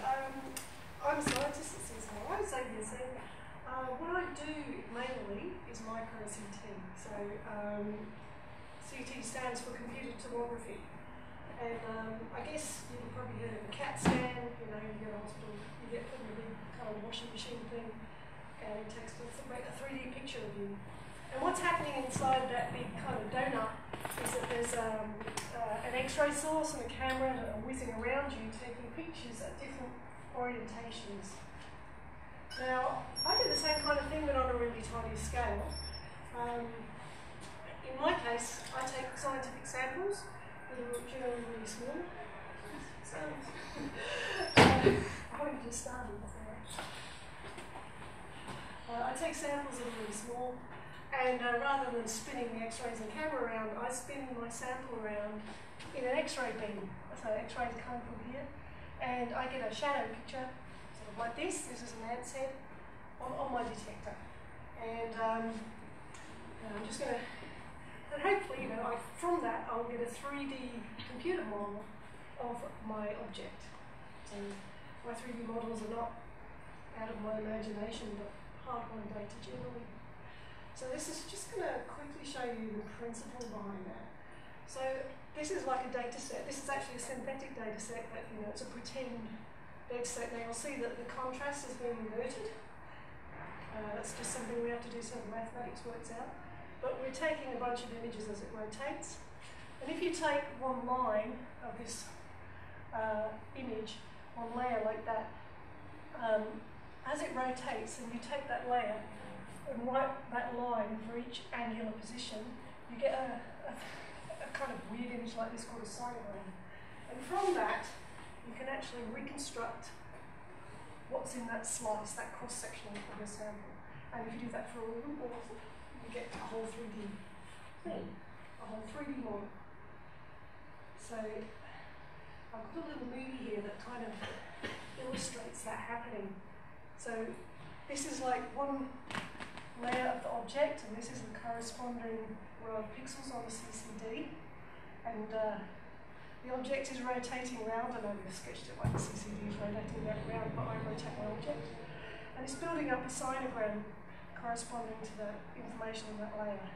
um, I'm a scientist at CSIRO, so you see. Uh, what I do mainly is micro CT. So um, CT stands for computed tomography. And um, I guess you've probably heard of a CAT scan, you know, you go to hospital, you get put in a big kind of washing machine thing, and it takes a 3D picture of you. And what's happening inside that big kind of donut is that there's um, uh, an X-ray source and a camera whizzing around you, taking pictures at different orientations. Now, I do the same kind of thing but on a really tiny scale. Um, in my case, I take scientific samples that are generally really small. So, uh, I just started uh, I take samples that are really small, and uh, rather than spinning the X-rays and camera around, I spin my sample around in an X-ray beam. So X-rays come from here, and I get a shadow picture sort of like this. This is an ant's head on, on my detector. And um, I'm just going to, and hopefully, you know, I, from that I'll get a 3D computer model of my object. So my 3D models are not out of my imagination, but hard-won data generally. So this is just going to quickly show you the principle behind that. So this is like a data set. This is actually a synthetic data set, but you know, it's a pretend data set. Now you'll see that the contrast has been inverted. Uh, that's just something we have to do so the mathematics works out. But we're taking a bunch of images as it rotates. And if you take one line of this uh, image, one layer like that, um, as it rotates and you take that layer and write that line for each angular position, you get a, a, a kind of weird image like this called a sinogram. And from that, you can actually reconstruct what's in that slice, that cross-section of your sample. And if you do that for all of them, you get a whole 3D thing, hmm. a whole 3D model. So I've got a little movie here that kind of illustrates that happening. So this is like one layer of the object, and this is the corresponding row of pixels on the CCD. And uh, the object is rotating around, I know we've sketched it like the CCD is rotating around, but I rotate my object. And it's building up a sinogram corresponding to the information in that layer.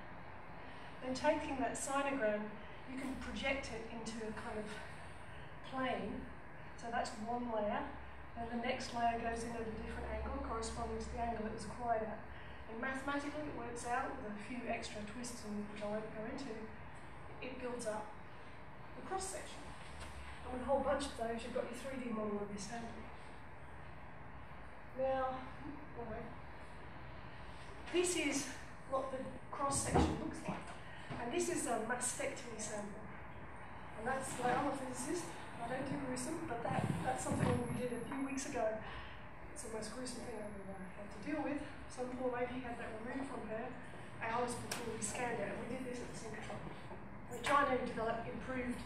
Then taking that sinogram, you can project it into a kind of plane. So that's one layer. And the next layer goes in at a different angle corresponding to the angle it was acquired at. And mathematically it works out with a few extra twists and which I won't go into, it builds up the cross section. And with a whole bunch of those, you've got your 3D model of your sample. Now, this is what the cross section looks like. And this is a mastectomy sample. And that's, like, I'm a physicist, I don't do gruesome, but that, that's something we did a few weeks ago. It's the most gruesome thing I've ever had to deal with. Some poor lady had that removed from her hours before we scanned it, and we did this at the synchrotron. We're trying to develop improved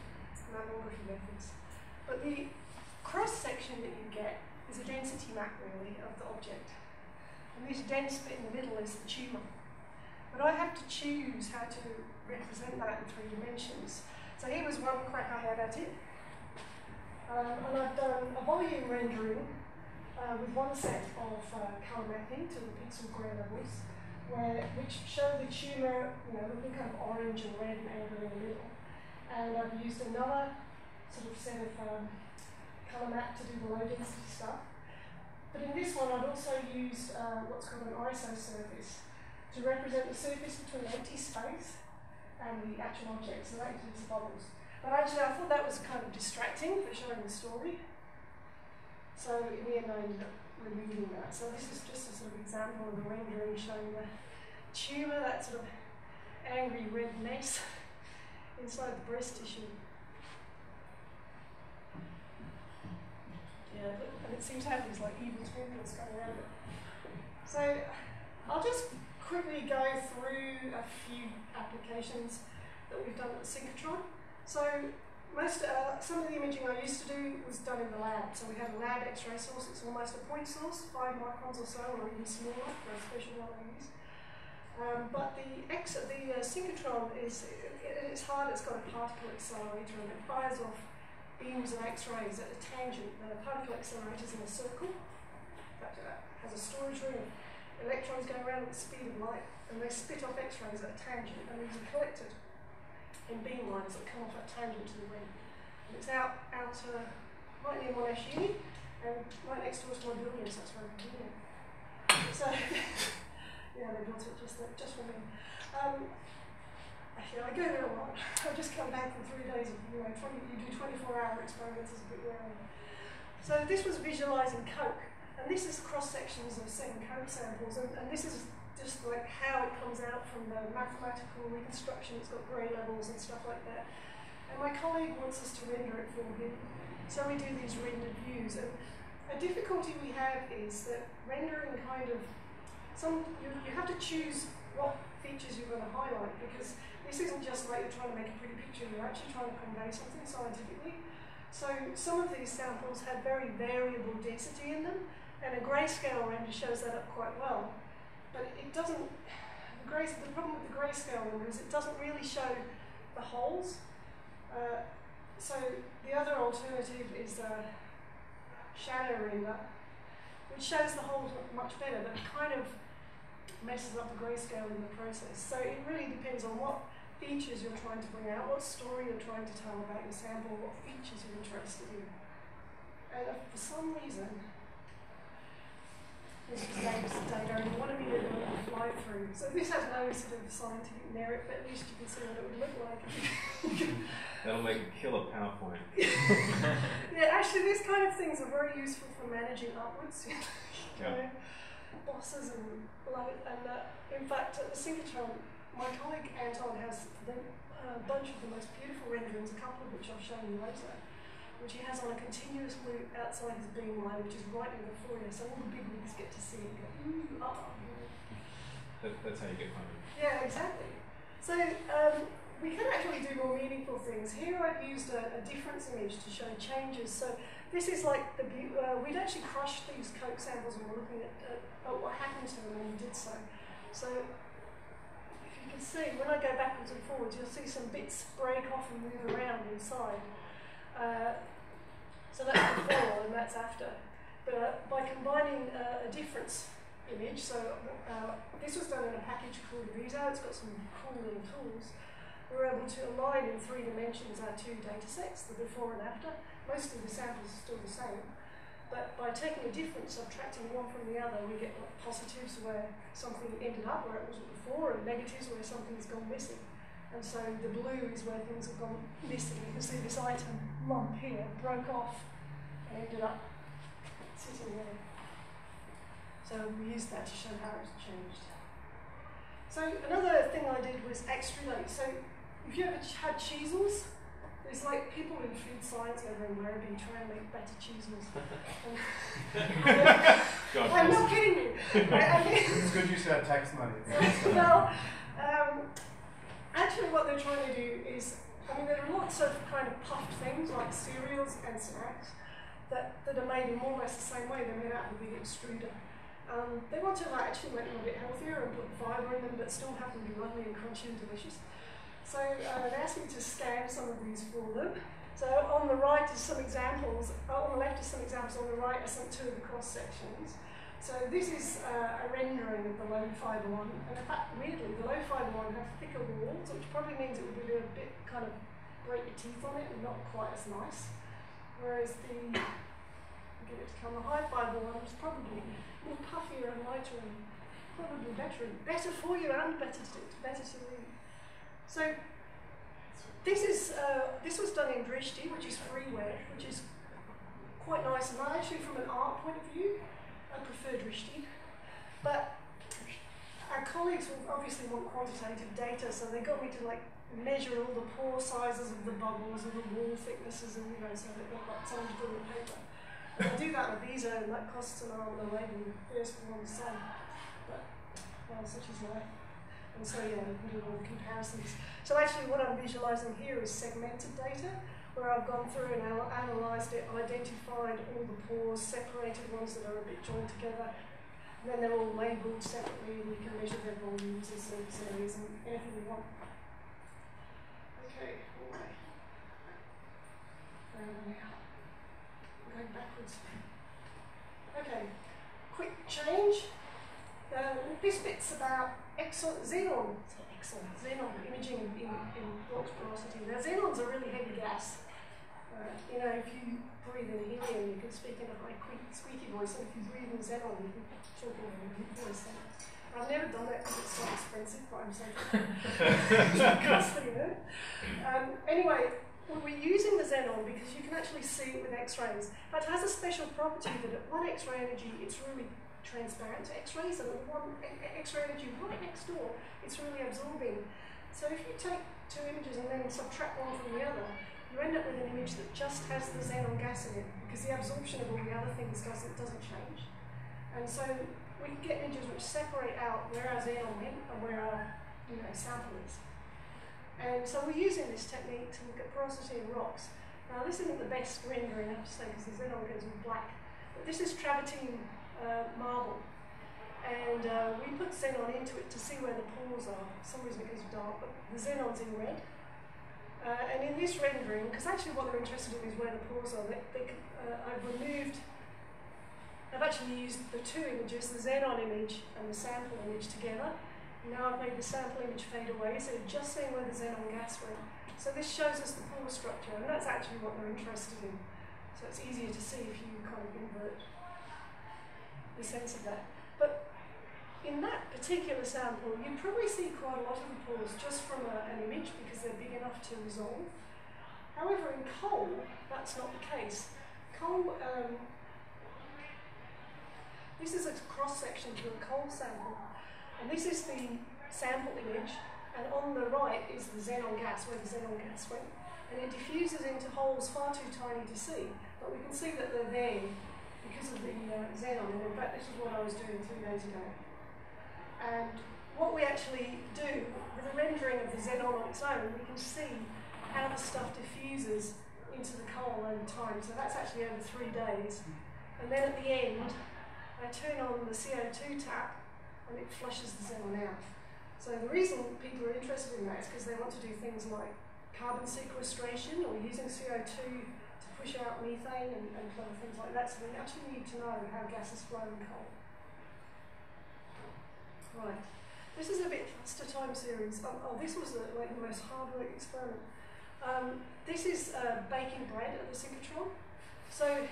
mammography methods. But the cross section that you get is a density map really of the object. And this dense bit in the middle is the tumour. But I have to choose how to represent that in three dimensions. So here was one crack I had at it. Um, and I've done a volume rendering uh, with one set of uh, colour mapping to the pixel grey levels, where, which show the tumour, you know, looking kind of orange and red and amber in the middle and I've used another sort of set of um, colour map to do the low density stuff. But in this one, I'd also used uh, what's called an ISO surface to represent the surface between empty space and the actual object, so that includes the bubbles. But actually, I thought that was kind of distracting for showing the story. So we ended up removing that. So this is just a sort of example of the rendering showing the tumour, that sort of angry red mess inside the breast tissue. Yeah, and it seems to have these like evil twinkles going around it. So I'll just quickly go through a few applications that we've done at synchrotron. So most, uh, some of the imaging I used to do was done in the lab. So we had a lab X-ray source. It's almost a point source, five microns or so, or even smaller for a special one I use. Um, but the, ex the uh, synchrotron is, it, it's hard, it's got a particle accelerator and it fires off beams of X-rays at a tangent. The particle accelerator is in a circle that uh, has a storage room. Electrons go around at the speed of light, and they spit off X-rays at a tangent, and these are collected in beam lines that come off that tangent to the ring. And it's out, out uh, right near Monash Uni, and right next door to my building, so that's very convenient. So, yeah, they built it just, just for me. Um, actually, I go there a lot. I've just come back from three days of, you know, 20, you do 24 hour experiments, it's a bit wearing. So this was visualizing coke, and this is cross sections of seven coke samples, and, and this is just like how it comes out from the mathematical reconstruction. It's got grey levels and stuff like that. And my colleague wants us to render it for him. So we do these rendered views. And a difficulty we have is that rendering kind of some you, you have to choose what features you're going to highlight because this isn't just like you're trying to make a pretty picture, you're actually trying to convey something scientifically. So some of these samples have very variable density in them, and a grayscale render shows that up quite well. But it doesn't, the, gray, the problem with the grayscale render is it doesn't really show the holes. Uh, so the other alternative is a shadow render, which shows the holes much better, but kind of messes up the grayscale in the process. So it really depends on what features you're trying to bring out, what story you're trying to tell about your sample, what features you're interested in. And uh, for some reason, this is Dave's data, and you want to be able to fly through. So this has no sort of scientific merit, but at least you can see what it would look like. That'll make a killer PowerPoint. yeah, actually, these kind of things are very useful for managing upwards. you know, bosses and below. And uh, in fact, at the synchrotron, my colleague Anton has a uh, bunch of the most beautiful renderings, a couple of which I'll show you later, which he has on a continuous loop outside his beam line, which is right in the foyer, so all the big wigs get to see it go, ooh, ah. That, that's how you get funded. Yeah, exactly. So um, we can actually do more meaningful things. Here I've used a, a difference image to show changes. So this is like the, uh, we'd actually crushed these coke samples and we're looking at, at, at what happened to them when we did so. So if you can see when I go backwards and forwards, you'll see some bits break off and move around inside. Uh, so that's before and that's after. But by combining uh, a difference image, so uh, this was done in a package called Viso, it's got some cool little tools, we're able to align in three dimensions our two data sets, the before and after. Most of the samples are still the same. But by taking a difference, subtracting one from the other, we get like positives where something ended up where it wasn't before, and negatives where something's gone missing. And so the blue is where things have gone missing. You can see this item lump here broke off and ended up sitting there. So we used that to show how it's changed. So another thing I did was extrudate. So if you ever had Cheezels, there's like people in food science over in Werribee trying to make better Cheezels. I'm not kidding you. it's good you said tax money. well, um, actually, what they're trying to do is, I mean, there are lots of kind of puffed things like cereals and snacks that, that are made in more or less the same way. They're made out of big extruder. Um, they want to like, actually make them a bit healthier and put fibre in them, but still have them be lovely and crunchy and delicious. So uh, they asked me to scan some of these for them. So on the right is some examples, uh, on the left is some examples, on the right are some two of the cross sections. So this is uh, a rendering of the low fibre one, and in fact, weirdly, the low fibre one has thicker walls, which probably means it would be a bit kind of break your teeth on it and not quite as nice. Whereas the, get it to come, the high fibre one is probably more puffier and lighter and probably better, better for you and better to, better to read. So this is uh, this was done in Drishti, which is freeware, which is quite nice. And actually, from an art point of view, I prefer Drishti. But our colleagues obviously want quantitative data, so they got me to like measure all the pore sizes of the bubbles and the wall thicknesses, and you know, so that they've got something to with paper. And I do that with Viso, uh, and that costs an arm and a leg and first one sun. But well, such is life. And so yeah, we do all the comparisons. So actually what I'm visualizing here is segmented data, where I've gone through and analysed it, identified all the pores, separated ones that are a bit joined together, and then they're all labelled separately and we can measure their volumes and surface areas and anything we want. Okay, all right. Um, I'm going backwards. Okay, quick change. Um, this bit's about exon, xenon, exon, xenon imaging in, in rocks porosity. Now, xenon's a really heavy gas. Uh, you know, if you breathe in helium, you can speak in a high, squeaky voice, and if you breathe in xenon, you can talk in a deep voice. I've never done that because it's so expensive, but I'm so costly, you know? Um, anyway, we're using the xenon because you can actually see it with X-rays. But it has a special property that at one X-ray energy, it's really transparent X-rays, and the one X-ray that you right next door, it's really absorbing. So if you take two images and then subtract one from the other, you end up with an image that just has the xenon gas in it because the absorption of all the other things doesn't, doesn't change. And so we get images which separate out where our xenon went and where our you know, sample is. And so we're using this technique to look at porosity in rocks. Now this isn't the best rendering, I have to say, because the xenon goes in black. But this is travertine uh, marble. And uh, we put xenon into it to see where the pores are. For some reason it goes dark, but the xenon's in red. Uh, and in this rendering, because actually what they're interested in is where the pores are, they, they, uh, I've removed, I've actually used the two images, the xenon image and the sample image together, now I've made the sample image fade away, so just seeing where the xenon gas went. So this shows us the pore structure, and that's actually what they're interested in. So it's easier to see if you kind of invert the sense of that. But in that particular sample, you probably see quite a lot of the pores just from a, an image because they're big enough to resolve. However, in coal, that's not the case. Coal, um, this is a cross-section to a coal sample. And this is the sample image, and on the right is the xenon gas, where the xenon gas went. And it diffuses into holes far too tiny to see, but we can see that they're there because of the uh, xenon. In fact, this is what I was doing three days ago. And what we actually do with the rendering of the xenon on its own, we can see how the stuff diffuses into the coal over time. So that's actually over three days. And then at the end, I turn on the CO2 tap and it flushes the xenon out. So the reason people are interested in that is because they want to do things like carbon sequestration or using CO2 to push out methane and, and other things like that. So we actually need to know how gases flow in coal. Right. This is a bit faster time series. Oh, oh this was the, like the most hard work experiment. Um, this is uh, baking bread at the synchrotron. So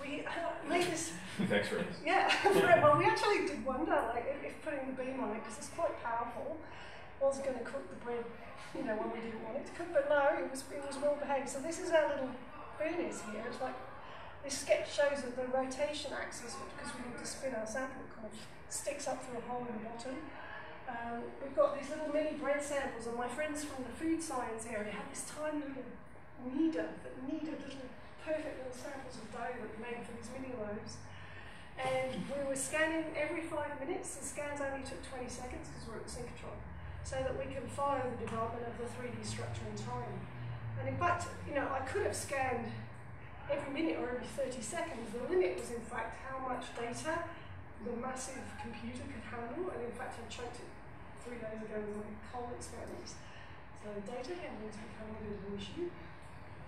we made this. With X-rays. Yeah, well, we actually did wonder, like, if, if putting the beam on it, because it's quite powerful, was going to cook the bread, you know, when we didn't want it to cook. But no, it was it was well behaved. So this is our little furnace here. It's like this sketch shows that the rotation axis, because we need to spin our sample, kind of sticks up through a hole in the bottom. Um, we've got these little mini bread samples, and my friends from the food science area have this tiny little kneader that kneaded little perfect little samples of dough that we made for these mini loaves. And we were scanning every five minutes. The scans only took 20 seconds because we're at the synchrotron, so that we can follow the development of the 3D structure in time. And in fact, you know, I could have scanned every minute or every 30 seconds. The limit was in fact how much data the massive computer could handle. And in fact, I checked it three days ago with my coal experiments. So data handling is becoming a bit of an issue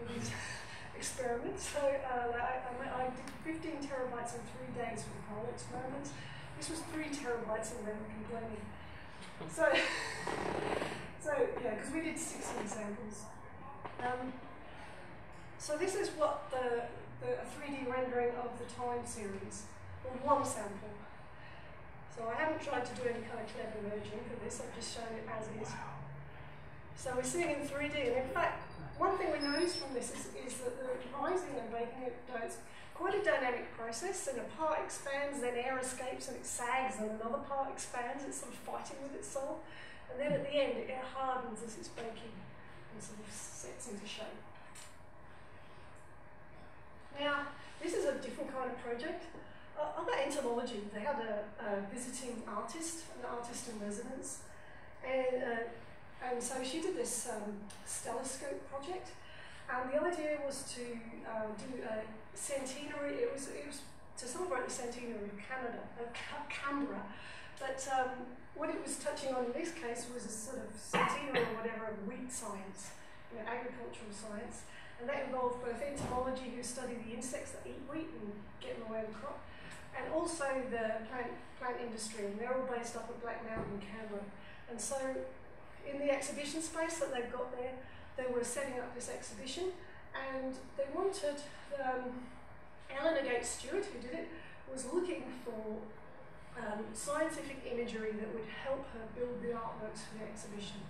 experiment. So uh, I, I, did 15 terabytes in three days for the whole experiments. This was three terabytes and then complaining. So, so yeah, because we did 16 samples. Um, so this is what the, the 3D rendering of the time series, or one sample. So I haven't tried to do any kind of clever merging for this, I've just shown it as is. So we're seeing in 3D, and in fact, one thing we noticed from this is, is that the rising and baking it does quite a dynamic process, and a part expands, then air escapes and it sags, and another part expands, it's sort of fighting with itself, and then at the end it hardens as it's baking sets into shape. Now, this is a different kind of project. Uh, entomology, they had a, a, visiting artist, an artist in residence, and uh, and so she did this um, Stellarscope project, and the idea was to uh, do a centenary. It was it was to celebrate the centenary of Canada, of Canberra. But um, what it was touching on in this case was a sort of centenary or whatever of wheat science, you know, agricultural science. And that involved both entomology, who study the insects that eat wheat and get in the way of the crop, and also the plant, plant industry. And they're all based up at Black Mountain in Canberra. And so, in the exhibition space that they've got there, they were setting up this exhibition, and they wanted um, Eleanor Gates-Stuart, who did it, was looking for um, scientific imagery that would help her build the artworks for the exhibition.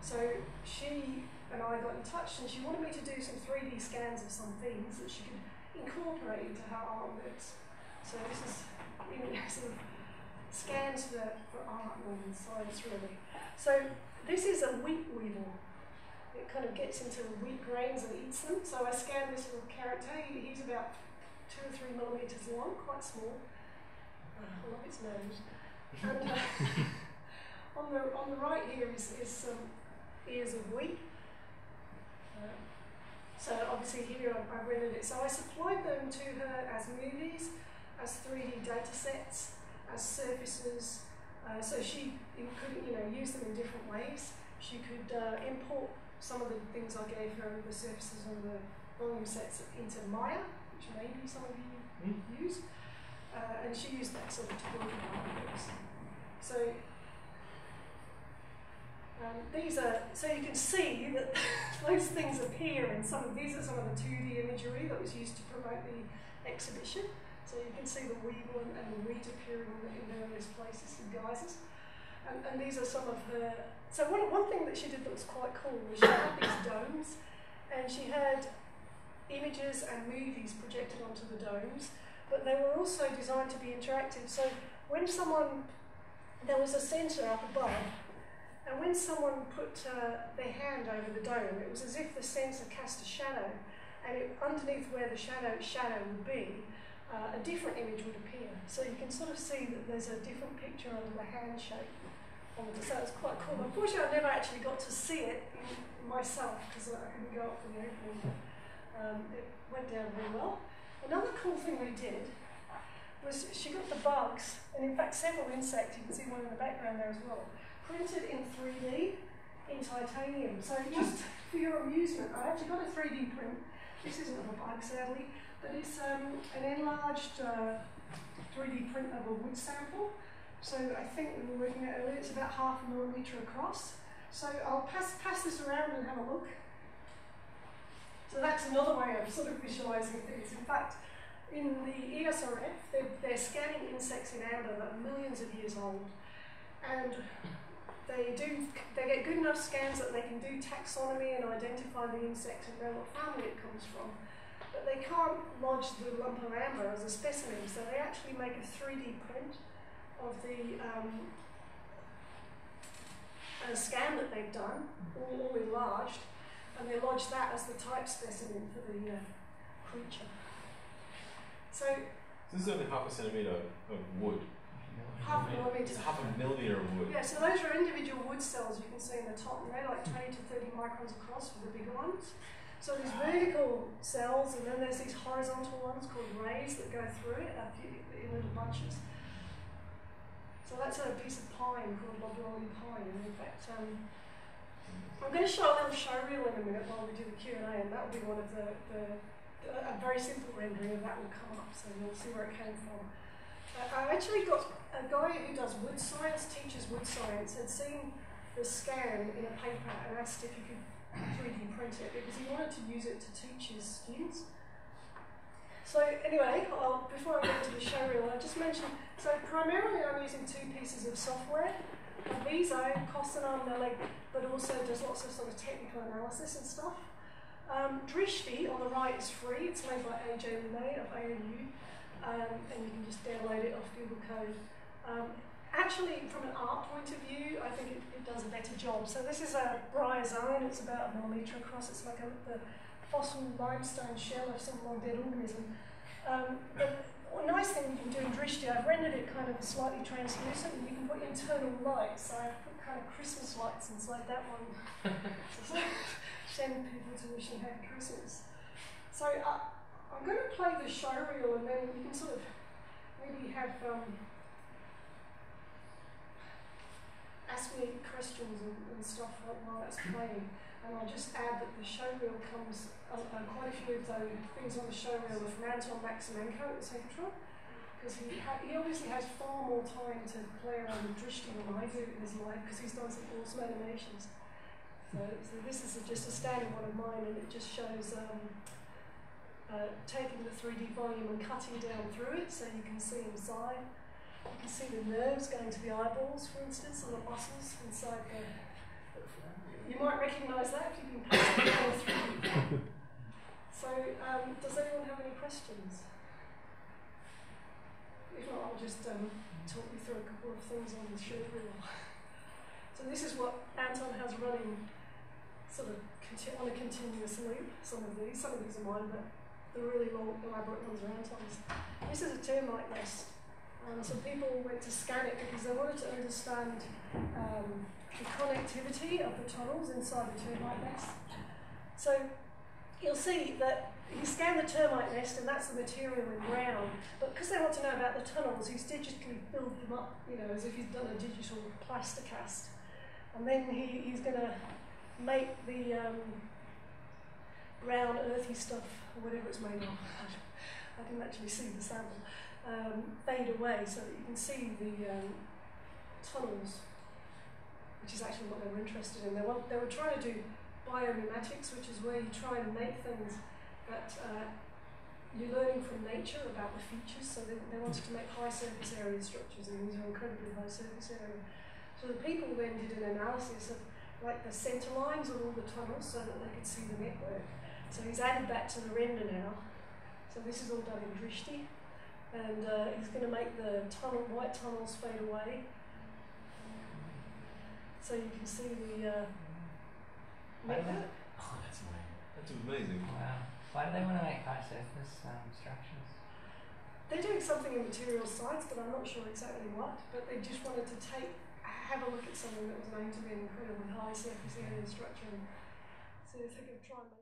So she and I got in touch and she wanted me to do some 3D scans of some things that she could incorporate into her artworks. So this is you know, sort of scans for, for art and science really. So this is a wheat weevil. It kind of gets into wheat grains and eats them. So I scanned this little character. He's about two or three millimetres long, quite small. I love its nose. And uh, on the on the right here is, is some ears of wheat. Uh, so obviously here I, I rendered it. So I supplied them to her as movies, as 3D data sets, as surfaces. Uh, so she could you know use them in different ways. She could uh, import some of the things I gave her, the surfaces and the volume sets into Maya, which maybe some of you Mm. use. Uh, and she used that sort of to build her artworks. So um, these are, so you can see that those things appear and some of these are some of the 2D imagery that was used to promote the exhibition. So you can see the weevil and, and the wheat appearing in, in various places and guises. And, and these are some of her, so one, one thing that she did that was quite cool was she had these domes and she had images and movies projected onto the domes, but they were also designed to be interactive. So when someone, there was a sensor up above, and when someone put uh, their hand over the dome, it was as if the sensor cast a shadow, and it, underneath where the shadow shadow would be, uh, a different image would appear. So you can sort of see that there's a different picture under the hand shape. The, so it's quite cool. Unfortunately, I never actually got to see it myself because I couldn't go up for the opening. Um, it went down very well. Another cool thing they did was she got the bugs, and in fact several insects, you can see one in the background there as well, printed in 3D in titanium. So just for your amusement, I actually got a 3D print. This isn't of a bug, sadly, but it's um, an enlarged uh, 3D print of a wood sample. So I think we were looking at earlier, it's about half a millimetre across. So I'll pass, pass this around and have a look. So that's another way of sort of visualising things. In fact, in the ESRF, they're, they're scanning insects in amber that are millions of years old. And they do they get good enough scans that they can do taxonomy and identify the insect and know what family it comes from. But they can't lodge the lump of amber as a specimen, so they actually make a 3D print of the um, scan that they've done, all, all enlarged, and they lodge that as the type specimen for the uh, creature. So This is only half a centimeter of wood. half a millimetre. It's half a millimeter of wood. Yeah, so those are individual wood cells you can see in the top, and they're like 20 to 30 microns across for the bigger ones. So there's vertical cells, and then there's these horizontal ones called rays that go through it a few, in little bunches. So that's a piece of pine called loblolly pine, and in fact, um, I'm going to show a little show reel in a minute while we do the Q&A, and that will be one of the, the, a very simple rendering of that will come up, so you'll see where it came from. Uh, I actually got a guy who does wood science, teaches wood science, had seen the scan in a paper and asked if he could 3D print it because he wanted to use it to teach his students. So anyway, I'll, before I go into the show reel, I just mentioned, so primarily I'm using two pieces of software. Viso costs an arm and a leg, but also does lots of sort of technical analysis and stuff. Um, Drishti on the right is free. It's made by Ajay Limaye of ANU, um, and you can just download it off Google Code. Um, actually, from an art point of view, I think it, it does a better job. So this is a bryozoan. It's about a millimetre across. It's like a, the fossil limestone shell of some long dead organism. Um, but a nice thing you can do in Drishti, I've rendered it kind of slightly translucent, and you can put internal lights. So I've put kind of Christmas lights inside that one. so send people to wish them happy Christmas. So uh, I'm going to play the show reel, and then you can sort of maybe have um, ask me questions and, and stuff while that's playing. And I'll just add that the showreel comes, uh, quite a few of the things on the showreel are from Anton Maksimenko at Synchrotron, because he, he obviously has far more time to play around with Drishti than I do in his life, because he's done some awesome animations. So, so this is a, just a standard one of mine, and it just shows um, uh, taking the 3D volume and cutting down through it so you can see inside. You can see the nerves going to the eyeballs, for instance, and the muscles inside the. You might recognise that if you've been passing through. So, um, does anyone have any questions? If not, I'll just um, talk you through a couple of things on the showreel. So this is what Anton has running sort of on a continuous loop, some of these. Some of these are mine, but the really long, elaborate ones are Anton's. This is a termite nest. Um, so people went to scan it because they wanted to understand um, the connectivity of the tunnels inside the termite nest. So you'll see that he scanned the termite nest and that's the material in brown. But because they want to know about the tunnels, he's digitally built them up, you know, as if he's done a digital plaster cast. And then he, he's going to make the um, brown earthy stuff, or whatever it's made of. I didn't actually see the sample. Um, fade away so that you can see the um, tunnels, which is actually what they were interested in. They, want, they were trying to do biomimetics, which is where you try and make things that uh, you're learning from nature about the features. So they, they wanted to make high surface area structures, and these are incredibly high surface area. So the people then did an analysis of like the centre lines of all the tunnels so that they could see the network. So he's added that to the render now. So this is all done in Drishti. And uh, he's going to make the tunnel, white tunnels fade away. So you can see the uh, network. Oh, that's amazing. That's amazing. Wow. Why do they want to make high surface um, structures? They're doing something in material science, but I'm not sure exactly what. But they just wanted to take, have a look at something that was known to be an incredibly high surface area structure and see if they could try and make